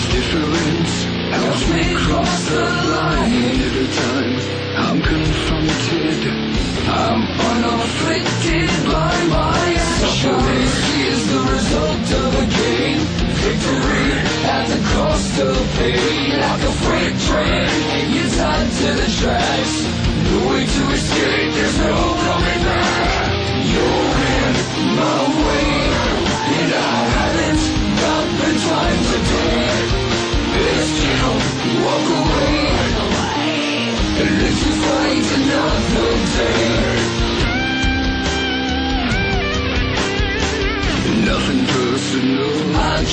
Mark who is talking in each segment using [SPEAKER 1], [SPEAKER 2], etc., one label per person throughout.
[SPEAKER 1] is different. Helps me cross the line Every time. I'm confronted. I'm unafflicted by my actions. Is the result of a gain Victory at the cost of pain. Like a freight train.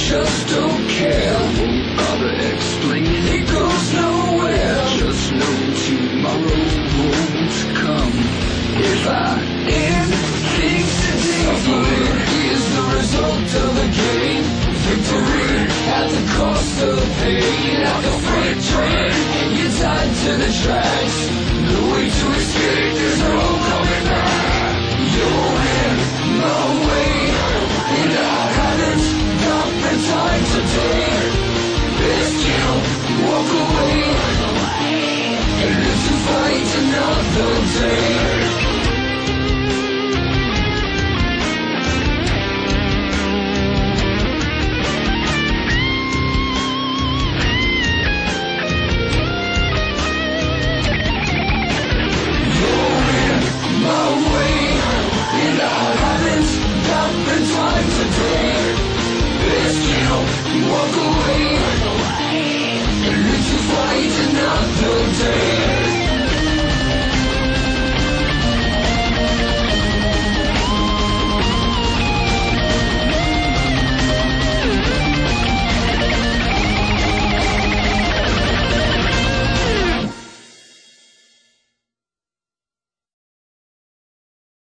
[SPEAKER 1] just don't care. Won't bother explaining, it goes nowhere. Just know tomorrow won't come. If I end things today, is the result of the game. Victory at the cost of pain. Like a freight train, and you're tied to the tracks. No way to escape. And trying to dream. This you, you.